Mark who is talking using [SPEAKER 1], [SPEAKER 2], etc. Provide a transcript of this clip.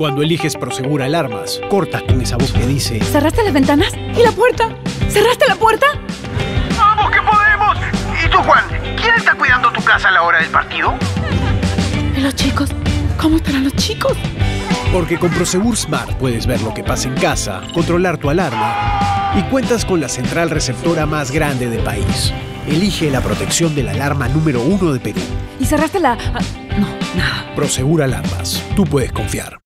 [SPEAKER 1] Cuando eliges Prosegur Alarmas, cortas con esa voz que dice...
[SPEAKER 2] ¿Cerraste las ventanas? ¿Y la puerta? ¿Cerraste la puerta?
[SPEAKER 3] ¡Vamos que podemos! ¿Y tú, Juan? ¿Quién está cuidando tu casa a la hora del partido?
[SPEAKER 2] ¿Y los chicos? ¿Cómo estarán los chicos?
[SPEAKER 1] Porque con Prosegur Smart puedes ver lo que pasa en casa, controlar tu alarma y cuentas con la central receptora más grande del país. Elige la protección de la alarma número uno de Perú.
[SPEAKER 2] ¿Y cerraste la...? Ah, no, nada.
[SPEAKER 1] Prosegur Alarmas. Tú puedes confiar.